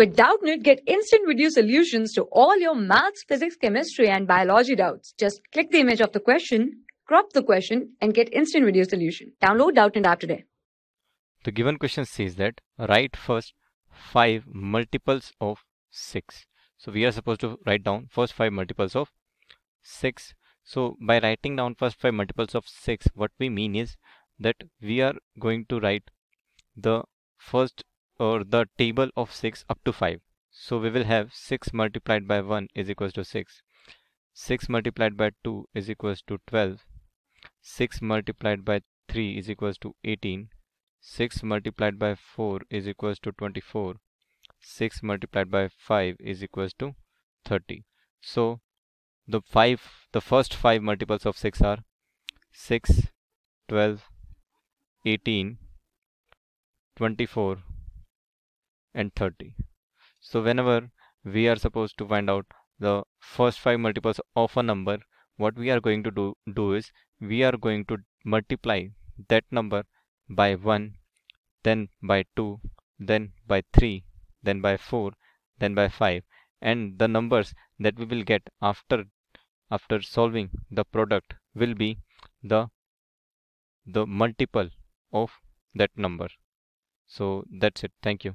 With Doubtnut, get instant video solutions to all your maths, physics, chemistry, and biology doubts. Just click the image of the question, crop the question, and get instant video solution. Download Doubtnut app today. The given question says that write first 5 multiples of 6. So we are supposed to write down first 5 multiples of 6. So by writing down first 5 multiples of 6, what we mean is that we are going to write the first or the table of 6 up to 5. So we will have 6 multiplied by 1 is equals to 6. 6 multiplied by 2 is equals to 12. 6 multiplied by 3 is equals to 18. 6 multiplied by 4 is equals to 24. 6 multiplied by 5 is equals to 30. So the 5, the first 5 multiples of 6 are 6, 12, 18, 24, and 30. So whenever we are supposed to find out the first five multiples of a number, what we are going to do, do is we are going to multiply that number by 1, then by 2, then by 3, then by 4, then by 5 and the numbers that we will get after after solving the product will be the the multiple of that number. So that's it. Thank you